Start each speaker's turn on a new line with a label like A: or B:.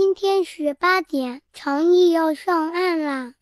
A: 今天是八点，长毅要上岸啦。